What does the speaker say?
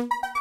you.